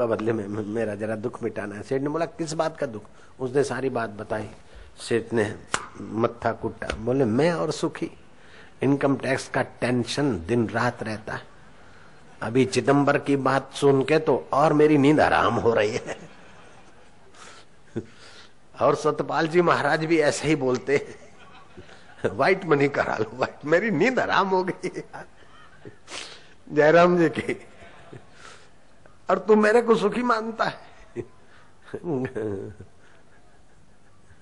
दूँगा बदले में मेरा जरा दुख मिटाना है। सेठ ने बोला, किस बात का दुख? उसने सारी बात बताई। सेठ ने मत्था कुटा, बोले, मैं और सुखी, इनकम टैक्स का टेंशन दिन रात रहता है। अभी चिदम्बर की बात सुन के तो और मेरी नींद आराम हो रही है। और सतपाल जी महाराज भी ऐसे ही बोलते व्हाइट मनी करा लो व्हाइट मेरी नींद आराम हो गई जयराम जी की और तू मेरे को सुखी मानता है।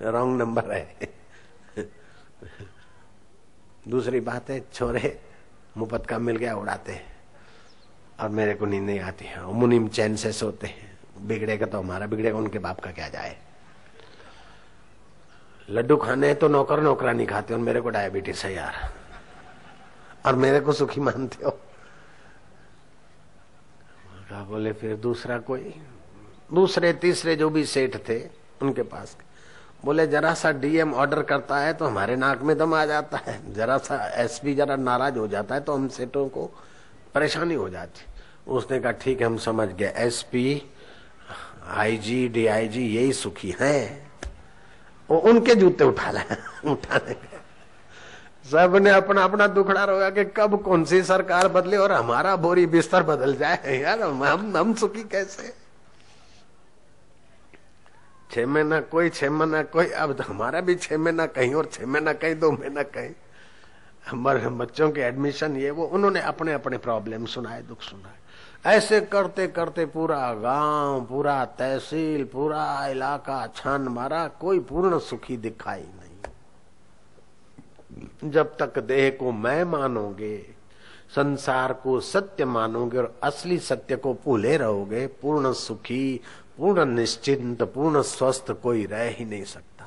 रॉन्ग नंबर है। दूसरी बात है, छोरे, मुफत का मिल गया, उड़ाते हैं। और मेरे को नींद नहीं आती है। मुनिम चैन से सोते हैं। बिगड़ेगा तो हमारा बिगड़ेगा उनके बाप का क्या जाए? लड्डू खाने तो नौकर नौकरानी खाते और मेरे को डायबिटीज़ है यार। और मेरे को सुखी मानते हो। कहा, बोले, फिर दूसरा कोई? दूसरे, तीसरे जो भी सेठ थे, उनके पास बोले, जरा सा डीएम ऑर्डर करता है तो हमारे नाक में दम आ जाता है। जरा सा एसपी जरा नाराज़ हो जाता है तो हम सेठों को परेशानी हो जाती। उसने कहा, ठीक है, हम समझ गए। एसपी, आईजी, डीआईजी, यही सुखी हैं। वो उनके जूते उठा ले उठाने सबने अपना अपना दुखड़ा रोया कि कब कौन सी सरकार बदले और हमारा बोरी बिस्तर बदल जाए। यार, हम हम सुखी कैसे? छह महीना कोई, छह महीना कोई, अब तो हमारा भी छह महीना कहीं और छह महीना कहीं, दो महीना कहीं। हमारे बच्चों के एडमिशन ये, वो, उन्होंने अपने अपने प्रॉब्लम सुनाए, दुख सुनाए। ऐसे करते करते पूरा गाँव, पूरा तहसील, पूरा इलाका छान मारा, कोई पूर्ण सुखी दिखाई नहीं। जब तक देह को मैं मानोगे, संसार को सत्य मानोगे और असली सत्य को भूले रहोगे, पूर्ण सुखी, पूर्ण निश्चिंत, पूर्ण स्वस्थ कोई रह ही नहीं सकता।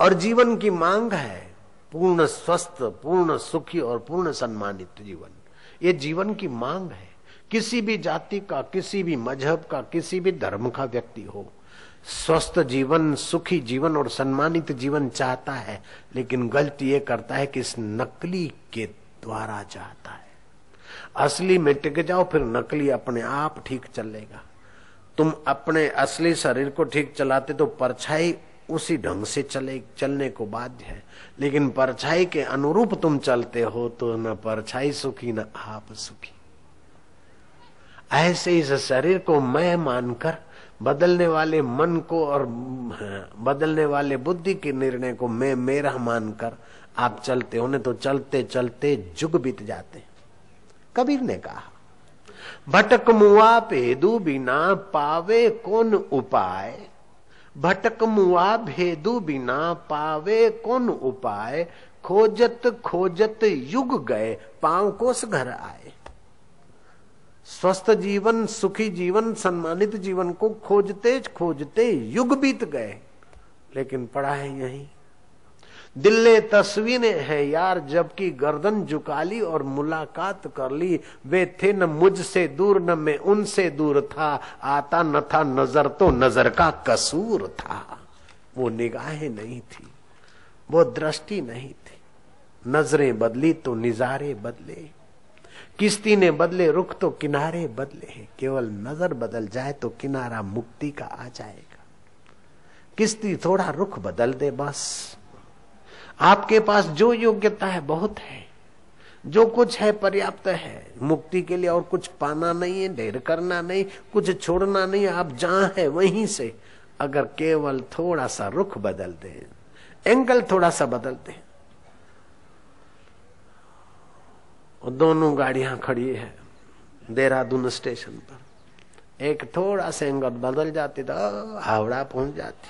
और जीवन की मांग है पूर्ण स्वस्थ, पूर्ण सुखी और पूर्ण सम्मानित जीवन। ये जीवन की मांग है। किसी भी जाति का, किसी भी मज़हब का, किसी भी धर्म का व्यक्ति हो स्वस्थ जीवन, सुखी जीवन और सम्मानित जीवन चाहता है, लेकिन गलती ये करता है कि इस नकली के द्वारा चाहता है। असली में टिक जाओ, फिर नकली अपने आप ठीक चलेगा। तुम अपने असली शरीर को ठीक चलाते तो परछाई उसी ढंग से चले, चलने को बाध्य है। लेकिन परछाई के अनुरूप तुम चलते हो तो न परछाई सुखी, न आप सुखी। ऐसे इस शरीर को मैं मानकर बदलने वाले मन को और बदलने वाले बुद्धि के निर्णय को मैं मेरा मानकर आप चलते हो तो चलते चलते जुग बीत जाते कबीर ने कहा, भटक मुआ पेदू बिना पावे कौन उपाय? भटक मुआ भेदू बिना पावे कौन उपाय? खोजत खोजत युग गए, पाँव कोस घर आए। स्वस्थ जीवन, सुखी जीवन, सम्मानित जीवन को खोजते खोजते युग बीत गए, लेकिन पड़ा है यही। दिल्ले तस्वीरें है यार, जबकि गर्दन झुका ली और मुलाकात कर ली। वे थे न मुझसे दूर, न मैं उनसे दूर था। आता न था नज़र तो नज़र का कसूर था। वो निगाहें नहीं थी, वो दृष्टि नहीं थी। नज़रें बदली तो निजारे बदले। किश्ती ने बदले, रुख तो किनारे बदले हैं। केवल नज़र बदल जाए तो किनारा मुक्ति का आ जाएगा। किश्ती थोड़ा रुख बदल दे बस। आपके पास जो योग्यता है, बहुत है। जो कुछ है, पर्याप्त है। मुक्ति के लिए और कुछ पाना नहीं है, ढेर करना नहीं, कुछ छोड़ना नहीं, आप जहाँ है वहीं से। अगर केवल थोड़ा सा रुख बदल दे, एंगल थोड़ा सा बदल दे दोनों गाड़ियाँ खड़ी है देहरादून स्टेशन पर। एक थोड़ा सा एंगल बदल जाती तो हावड़ा पहुँच जाती।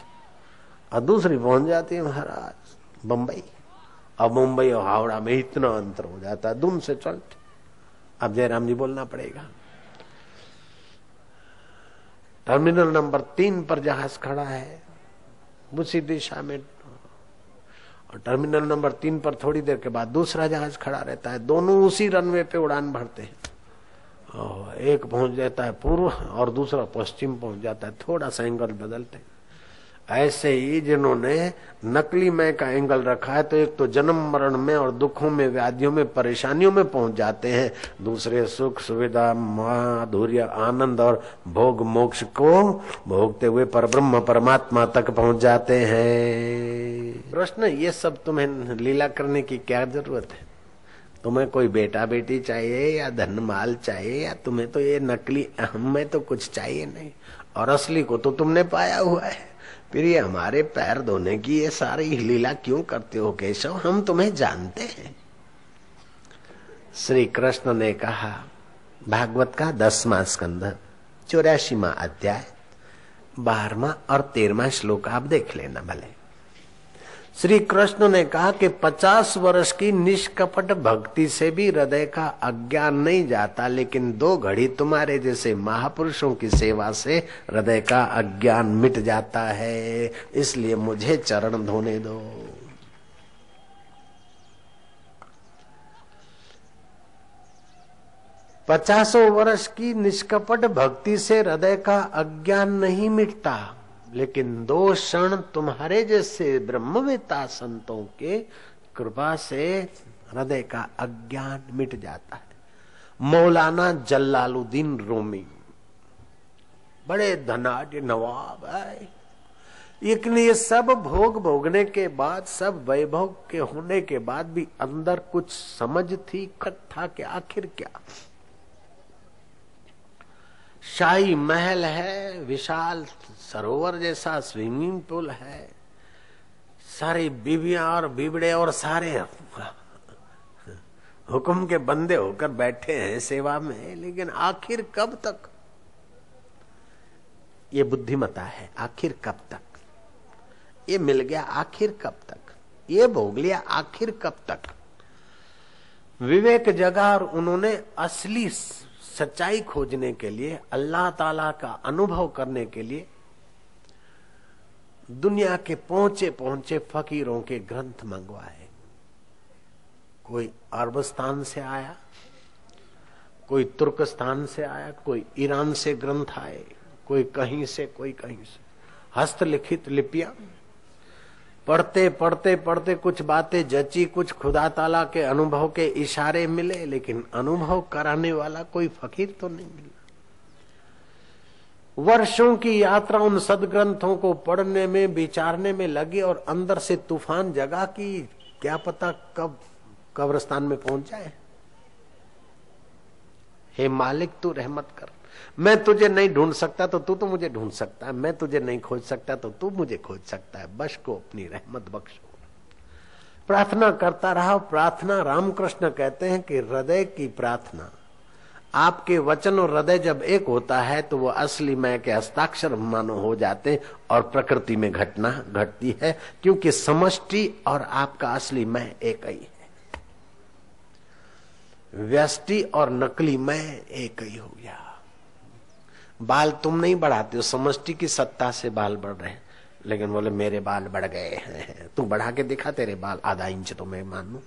और दूसरी पहुँच जाती महाराज, बंबई। अब मुंबई और हावड़ा में इतना अंतर हो जाता है दुम से चलते अब जयराम जी बोलना पड़ेगा। टर्मिनल नंबर तीन पर जहाज़ खड़ा है। उसी दिशा में और टर्मिनल नंबर तीन पर थोड़ी देर के बाद दूसरा जहाज़ खड़ा रहता है। दोनों उसी रनवे पे उड़ान भरते हैं। एक पहुँच जाता है पूर्व और दूसरा पश्चिम पहुँच जाता है। थोड़ा सा एंगल बदलते हैं। ऐसे ही जिन्होंने नकली मैं का एंगल रखा है तो एक तो जन्म मरण में और दुखों में, व्याधियों में, परेशानियों में पहुँच जाते हैं। दूसरे सुख, सुविधा माधुर्य आनंद और भोग, मोक्ष को भोगते हुए पर ब्रह्म परमात्मा तक पहुँच जाते हैं। प्रश्न, ये सब तुम्हें लीला करने की क्या ज़रूरत है? तुम्हें कोई बेटा बेटी चाहिए या धन माल चाहिए या तुम्हें तो ये नकली अहम में तो कुछ चाहिए नहीं। और असली को तो तुमने पाया हुआ है। फिर ये हमारे पैर धोने की ये सारी लीला क्यों करते हो केशव? हम तुम्हें जानते हैं। श्री कृष्ण ने कहा, भागवत का दसवा स्कंद चौरासीवा अध्याय, बारहवा और तेरहवा श्लोक आप देख लेना भले। श्री कृष्ण ने कहा कि पचास वर्ष की निष्कपट भक्ति से भी हृदय का अज्ञान नहीं जाता, लेकिन दो घड़ी तुम्हारे जैसे महापुरुषों की सेवा से हृदय का अज्ञान मिट जाता है, इसलिए मुझे चरण धोने दो। पचासों वर्ष की निष्कपट भक्ति से हृदय का अज्ञान नहीं मिटता। लेकिन दो क्षण तुम्हारे जैसे ब्रह्मवेता संतों के कृपा से हृदय का अज्ञान मिट जाता है। मौलाना जल्लालुद्दीन रोमी, बड़े धनाढ़ नवाब है लेकिन ये सब भोग भोगने के बाद, सब वैभव के होने के बाद भी अंदर कुछ समझ थी खट था कि आखिर क्या? शाही महल है, विशाल सरोवर जैसा स्विमिंग पूल है। सारी बीबियाँ और बीबड़े और सारे हुक्म के बंदे होकर बैठे हैं सेवा में, लेकिन आखिर कब तक? ये बुद्धिमता है, आखिर कब तक? ये मिल गया, आखिर कब तक? ये भोग लिया, आखिर कब तक? विवेक जगा और उन्होंने असली सच्चाई खोजने के लिए, अल्लाह ताला का अनुभव करने के लिए दुनिया के पहुँचे पहुँचे फकीरों के ग्रंथ मंगवाए। कोई अरबस्तान से आया, कोई तुर्कस्तान से आया, कोई ईरान से ग्रंथ आए, कोई कहीं से, कोई कहीं से। हस्तलिखित लिपियाँ। पढ़ते पढ़ते पढ़ते कुछ बातें जची, कुछ खुदा ताला के अनुभव के इशारे मिले, लेकिन अनुभव कराने वाला कोई फकीर तो नहीं मिला। वर्षों की यात्रा उन सदग्रंथों को पढ़ने में, विचारने में लगी और अंदर से तूफ़ान जगा कि क्या पता कब कब्रस्तान में पहुँच जाए। हे मालिक, तू रहमत कर। मैं तुझे नहीं ढूंढ सकता तो तू तो मुझे ढूंढ सकता है। मैं तुझे नहीं खोज सकता तो तू मुझे खोज सकता है। बश को अपनी रहमत बख्शो प्रार्थना करता रहा प्रार्थना रामकृष्ण कहते हैं कि हृदय की प्रार्थना। आपके वचन और हृदय जब एक होता है तो वो असली मैं के हस्ताक्षर मानो हो जाते और प्रकृति में घटना घटती है, क्योंकि समष्टि और आपका असली मैं एक ही है। व्यष्टि और नकली मैं एक ही हो गया। बाल तुम नहीं बढ़ाते हो, समष्टि की सत्ता से बाल बढ़ रहे हैं। लेकिन बोले, मेरे बाल बढ़ गए हैं। तू बढ़ा के दिखा, तेरे बाल आधा इंच तो मैं मानू।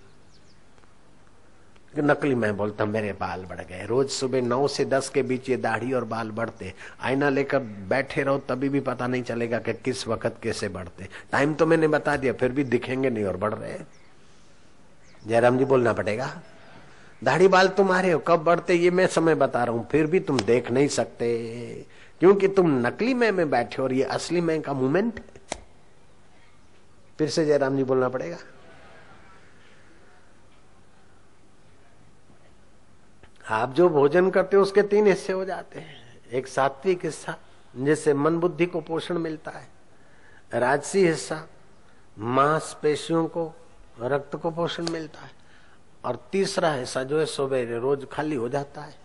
नकली मैं बोलता मेरे बाल बढ़ गए। रोज सुबह नौ से दस के बीच ये दाढ़ी और बाल बढ़ते। आईना लेकर बैठे रहो, तभी भी पता नहीं चलेगा कि किस वक्त कैसे बढ़ते। टाइम तो मैंने बता दिया, फिर भी दिखेंगे नहीं और बढ़ रहे जयराम जी, बोलना पड़ेगा। दाढ़ी बाल तुम्हारे हो, कब बढ़ते ये मैं समय बता रहा हूँ, फिर भी तुम देख नहीं सकते। क्योंकि तुम नकली मैं में बैठे और ये असली मैं का मूवमेंट फिर से जयराम जी, बोलना पड़ेगा। आप जो भोजन करते हो, उसके तीन हिस्से हो जाते हैं। एक सात्विक हिस्सा, जिससे मन बुद्धि को पोषण मिलता है। राजसी हिस्सा मांसपेशियों को, रक्त को पोषण मिलता है। और तीसरा हिस्सा जो है, सवेरे रोज खाली हो जाता है।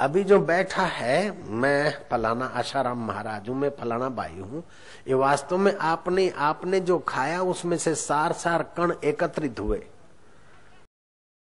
अभी जो बैठा है, मैं फलाना आशाराम महाराज हूँ, मैं फलाना भाई हूँ। ये वास्तव में आपने आपने जो खाया, उसमें से सार सार कण एकत्रित हुए।